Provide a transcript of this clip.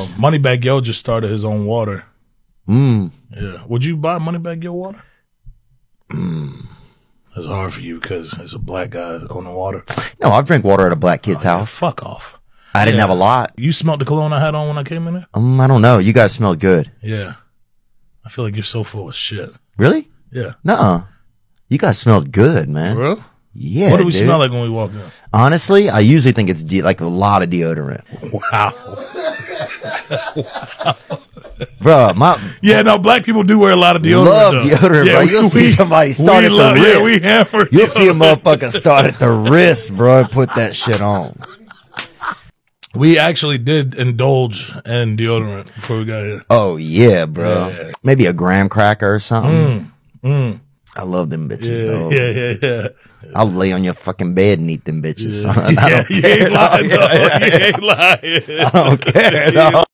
Moneybagg Yo just started his own water. Mm. Yeah. Would you buy Moneybagg Yo water? That's hard for you because it's a black guy on the water. No, I drink water at a black kid's house. Fuck off. I didn't Yeah. have a lot. You smelled the cologne I had on when I came in there? Um, I don't know. You guys smelled good. Yeah. I feel like you're so full of shit. Really? Yeah. Nuh-uh. You guys smelled good, man. Bro? Yeah. what do we dude. smell like when we walk in? Honestly, I usually think it's de- like a lot of deodorant. Wow. Bro, my Yeah, no, black people do wear a lot of deodorant. love though. deodorant, yeah, bro. You'll see somebody start we at the love, Yeah, wrist. we hammer. You'll see a motherfucker start at the wrist, bro, put that shit on. We actually did indulge in deodorant before we got here. Oh yeah, bro. Yeah. Maybe a graham cracker or something. Mm. I love them bitches, Yeah, though. yeah, yeah, yeah. I'll lay on your fucking bed and eat them bitches, son. I Yeah, don't you care. ain't lying, dog. though. You ain't lying. I don't care, You ain't dog.